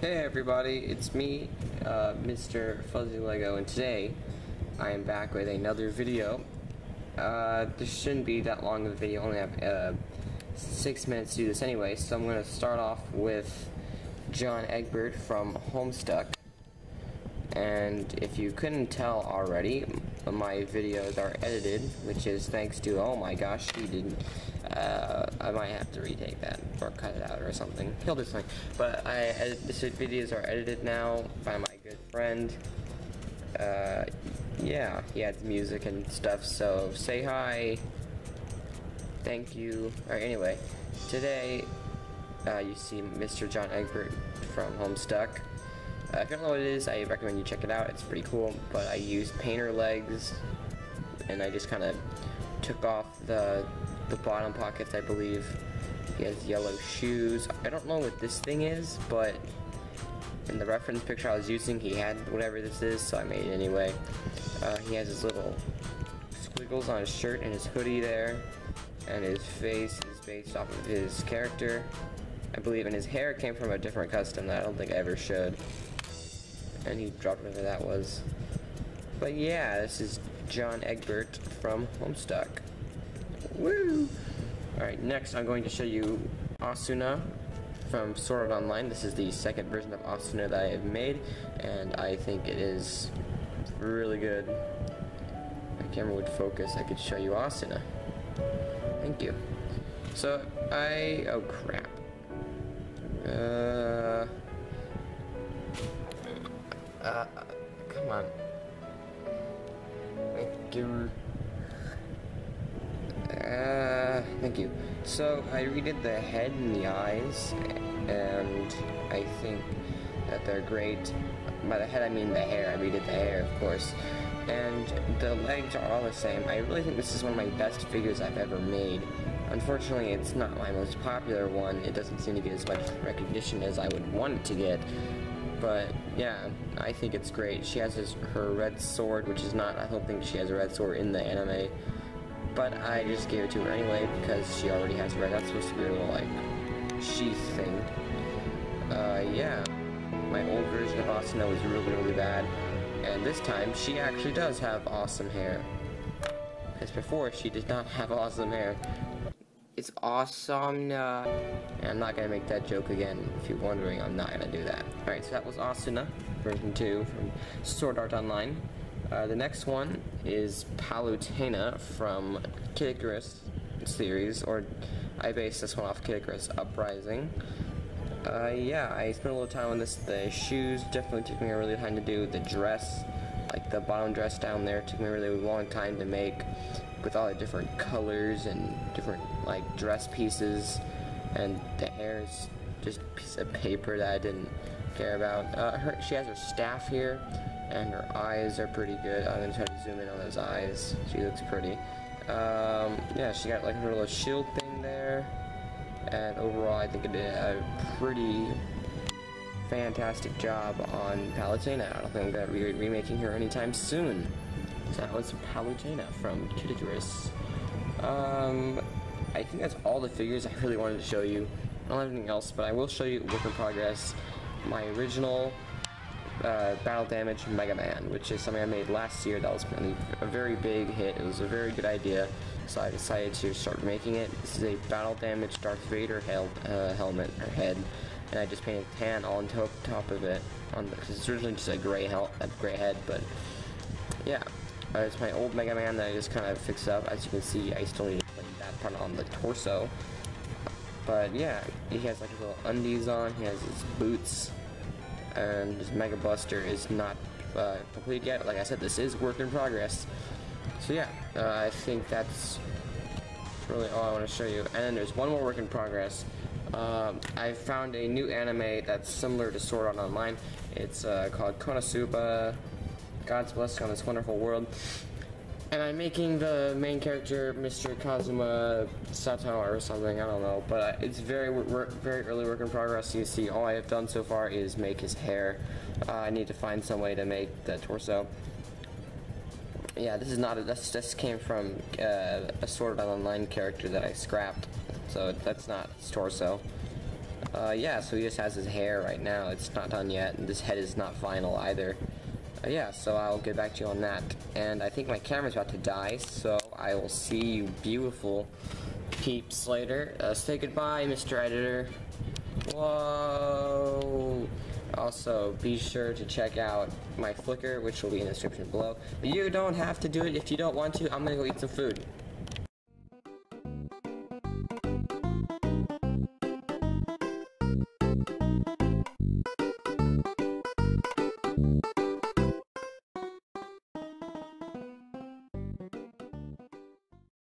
Hey everybody, it's me, uh, Mr. Fuzzy Lego, and today I am back with another video. Uh, this shouldn't be that long of a video, I only have uh, six minutes to do this anyway, so I'm going to start off with John Egbert from Homestuck. And if you couldn't tell already, my videos are edited, which is thanks to, oh my gosh, he didn't, uh, I might have to retake that, or cut it out or something. He'll do. But I the videos are edited now by my good friend. Uh, yeah, he adds music and stuff, so say hi. Thank you. Alright, anyway, today, uh, you see Mr. John Egbert from Homestuck. If you don't know what it is, I recommend you check it out. It's pretty cool. But I used painter legs, and I just kind of took off the the bottom pockets, I believe. He has yellow shoes. I don't know what this thing is, but in the reference picture I was using, he had whatever this is, so I made it anyway. Uh, he has his little squiggles on his shirt and his hoodie there, and his face is based off of his character. I believe, and his hair came from a different custom that I don't think I ever showed and he dropped whatever that was. But yeah, this is John Egbert from Homestuck. Woo! Alright, next I'm going to show you Asuna from Sword Art Online. This is the second version of Asuna that I have made, and I think it is really good. My camera would focus, I could show you Asuna. Thank you. So, I... oh crap. Uh... Uh, come on. Thank you. Uh, thank you. So, I redid the head and the eyes, and I think that they're great. By the head, I mean the hair. I redid the hair, of course. And the legs are all the same. I really think this is one of my best figures I've ever made. Unfortunately, it's not my most popular one. It doesn't seem to get as much recognition as I would want it to get. But yeah, I think it's great. She has his, her red sword, which is not, I don't think she has a red sword in the anime. But I just gave it to her anyway because she already has red. That's supposed to be a little like sheath thing. Uh, yeah. My old version of Asuna was really, really bad. And this time, she actually does have awesome hair. As before, she did not have awesome hair. It's awesome. Uh, and I'm not gonna make that joke again. If you're wondering, I'm not gonna do that. Alright, so that was Asuna, version 2 from Sword Art Online. Uh, the next one is Palutena from Kid Icarus series, or I based this one off Kid Icarus Uprising. Uh, yeah, I spent a little time on this. The shoes definitely took me a really time to do. The dress, like the bottom dress down there, took me a really long time to make with all the different colors and different like dress pieces and the hair is just a piece of paper that I didn't care about. Uh, her, she has her staff here and her eyes are pretty good. I'm gonna try to zoom in on those eyes. She looks pretty. Um, yeah, she got like her little shield thing there and overall I think it did a pretty fantastic job on Palutena. I don't think gonna be remaking her anytime soon. So that was Palutena from Icarus. Um, I think that's all the figures I really wanted to show you. I don't have anything else, but I will show you work in progress. My original uh, Battle Damage Mega Man, which is something I made last year that was a very big hit. It was a very good idea, so I decided to start making it. This is a Battle Damage Darth Vader hel uh, helmet or head, and I just painted tan all on top top of it. On because it's originally just a gray a gray head, but yeah. Uh, it's my old Mega Man that I just kind of fixed up. As you can see, I still need to put that part on the torso. But yeah, he has like his little undies on, he has his boots, and his Mega Buster is not uh, complete yet. Like I said, this is work in progress. So yeah, uh, I think that's really all I want to show you. And then there's one more work in progress. Um, I found a new anime that's similar to Sword Art Online. It's uh, called Konosuba God's blessing on this wonderful world. And I'm making the main character Mr. Kazuma Sato or something, I don't know. But it's very very early work in progress. You see, all I have done so far is make his hair. Uh, I need to find some way to make the torso. Yeah, this is not a, this, this came from uh, a Sword Art Online character that I scrapped. So that's not his torso. Uh, yeah, so he just has his hair right now. It's not done yet, and this head is not final either. Uh, yeah, so I'll get back to you on that. And I think my camera's about to die, so I will see you beautiful peeps later. Uh, say goodbye, Mr. Editor. Whoa! Also, be sure to check out my Flickr, which will be in the description below. But you don't have to do it if you don't want to. I'm gonna go eat some food.